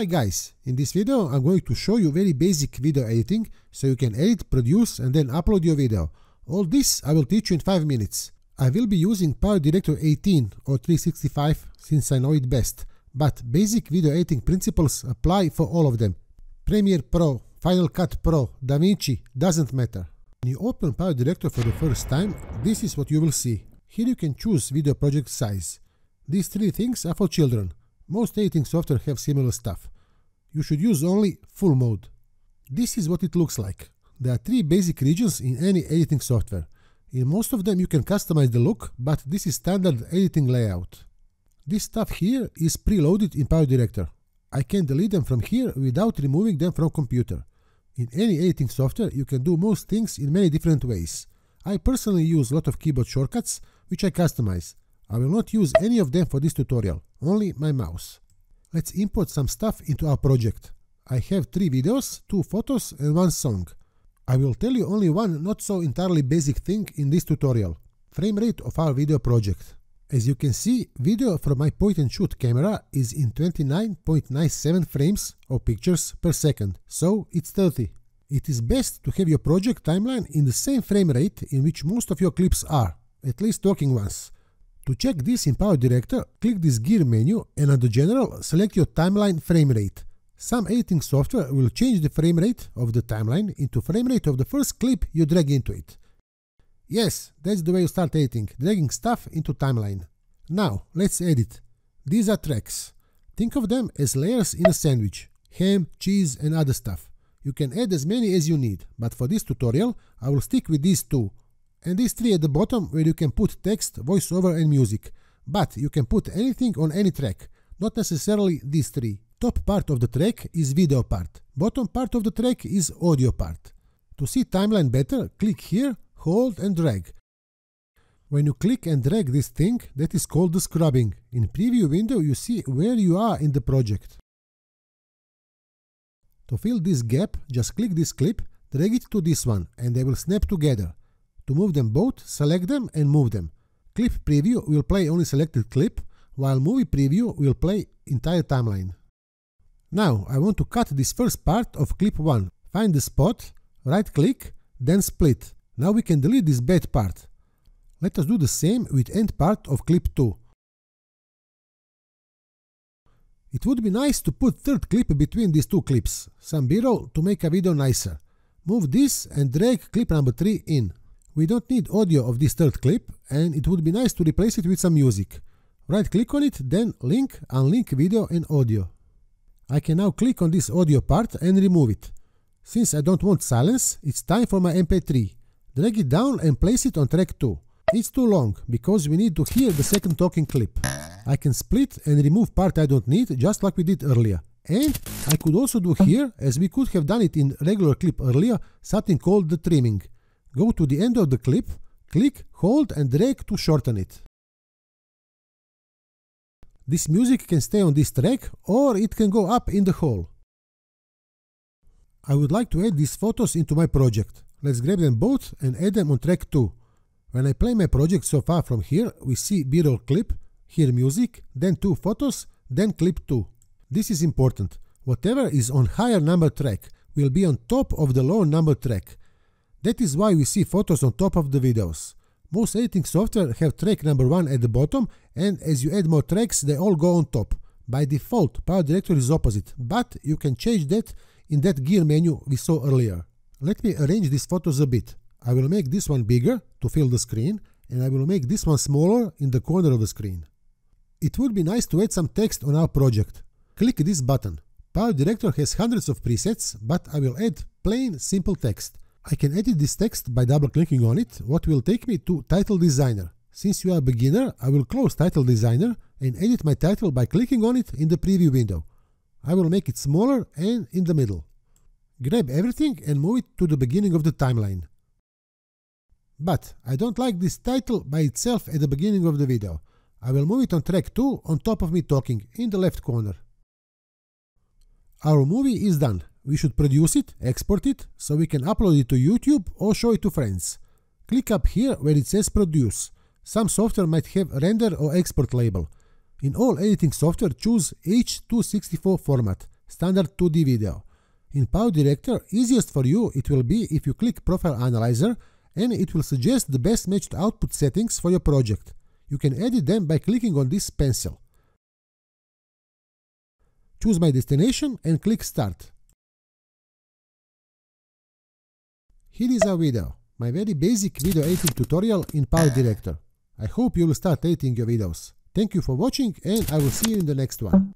Hi guys, in this video I'm going to show you very basic video editing so you can edit, produce and then upload your video. All this I will teach you in 5 minutes. I will be using Power Director 18 or 365 since I know it best, but basic video editing principles apply for all of them. Premiere Pro, Final Cut Pro, DaVinci, doesn't matter. When you open Power Director for the first time, this is what you will see. Here you can choose video project size. These three things are for children. Most editing software have similar stuff. You should use only full mode. This is what it looks like. There are three basic regions in any editing software. In most of them you can customize the look, but this is standard editing layout. This stuff here is preloaded in Power Director. I can delete them from here without removing them from computer. In any editing software you can do most things in many different ways. I personally use a lot of keyboard shortcuts, which I customize. I will not use any of them for this tutorial, only my mouse. Let's import some stuff into our project. I have three videos, two photos and one song. I will tell you only one not so entirely basic thing in this tutorial. Frame rate of our video project. As you can see, video from my point and shoot camera is in 29.97 frames or pictures per second, so it's 30. It is best to have your project timeline in the same frame rate in which most of your clips are, at least talking ones. To check this in Power Director, click this gear menu and under General select your timeline frame rate. Some editing software will change the frame rate of the timeline into frame rate of the first clip you drag into it. Yes, that's the way you start editing, dragging stuff into timeline. Now, let's edit. These are tracks. Think of them as layers in a sandwich, ham, cheese and other stuff. You can add as many as you need, but for this tutorial I will stick with these two, and these three at the bottom where you can put text, voiceover and music. But you can put anything on any track, not necessarily these three. Top part of the track is video part, bottom part of the track is audio part. To see timeline better, click here, hold and drag. When you click and drag this thing, that is called the scrubbing. In preview window you see where you are in the project. To fill this gap, just click this clip, drag it to this one and they will snap together. To move them both, select them and move them. Clip preview will play only selected clip, while movie preview will play entire timeline. Now I want to cut this first part of clip 1. Find the spot, right click, then split. Now we can delete this bad part. Let us do the same with end part of clip 2. It would be nice to put third clip between these two clips, some b-roll to make a video nicer. Move this and drag clip number 3 in. We don't need audio of this third clip and it would be nice to replace it with some music. Right click on it, then link, unlink video and audio. I can now click on this audio part and remove it. Since I don't want silence, it's time for my mp3. Drag it down and place it on track 2. It's too long, because we need to hear the second talking clip. I can split and remove part I don't need, just like we did earlier. And I could also do here, as we could have done it in regular clip earlier, something called the trimming. Go to the end of the clip, click, hold and drag to shorten it. This music can stay on this track or it can go up in the hole. I would like to add these photos into my project. Let's grab them both and add them on track 2. When I play my project so far from here, we see b-roll clip, here music, then two photos, then clip 2. This is important. Whatever is on higher number track will be on top of the lower number track. That is why we see photos on top of the videos. Most editing software have track number 1 at the bottom and as you add more tracks they all go on top. By default Power Director is opposite, but you can change that in that gear menu we saw earlier. Let me arrange these photos a bit. I will make this one bigger to fill the screen and I will make this one smaller in the corner of the screen. It would be nice to add some text on our project. Click this button. Power Director has hundreds of presets, but I will add plain simple text. I can edit this text by double clicking on it, what will take me to Title Designer. Since you are a beginner, I will close Title Designer and edit my title by clicking on it in the preview window. I will make it smaller and in the middle. Grab everything and move it to the beginning of the timeline. But I don't like this title by itself at the beginning of the video. I will move it on track 2 on top of me talking in the left corner. Our movie is done. We should produce it, export it, so we can upload it to YouTube or show it to friends. Click up here where it says produce. Some software might have render or export label. In all editing software choose H264 format. standard 2D video. In Power Director, easiest for you it will be if you click Profile Analyzer and it will suggest the best matched output settings for your project. You can edit them by clicking on this pencil. Choose my destination and click Start. Here is a video, my very basic video editing tutorial in Power Director. I hope you will start editing your videos. Thank you for watching and I will see you in the next one.